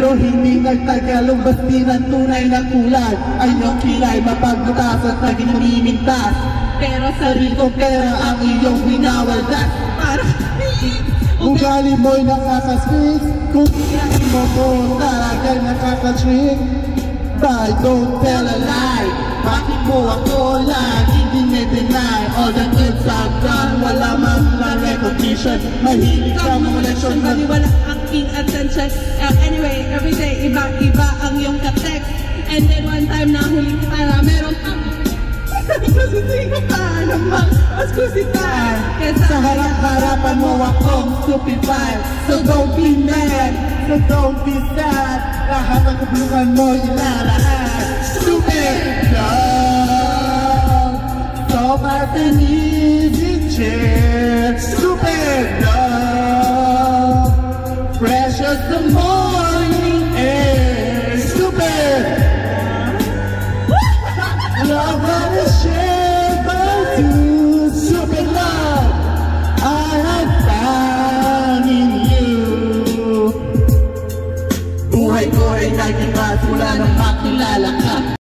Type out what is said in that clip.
Pero hindi nagtagal basti ng tunay na kulay Ang iyong kilay mapagbutas at naging mimimintas Pero sa Sarili ko pera ang iyong winawaldas para Ugali mo'y nakakasweet Kung kinain mo ko talaga nakakatrick But don't tell a lie. Bakit mo ako lagi dinedeny? All the goods I've done Wala man na recognition. Mahilig ka mga leksyon na Baliwala ang aking uh, Anyway, everyday iba-iba ang iyong ka-text And then one time na huli kita na meron kang Kusisigo ka namang mas kusitan Kesa Sa harap-harapan mo akong stupefy So don't be mad, so don't be sad. Lahat ng kabulukan mo ilalahat Stupid love. So bad an easy chair The morning air. Stupid Love a shiver to stupid love. I have found in you. Buhay ko ay naging at wala nang makilala ka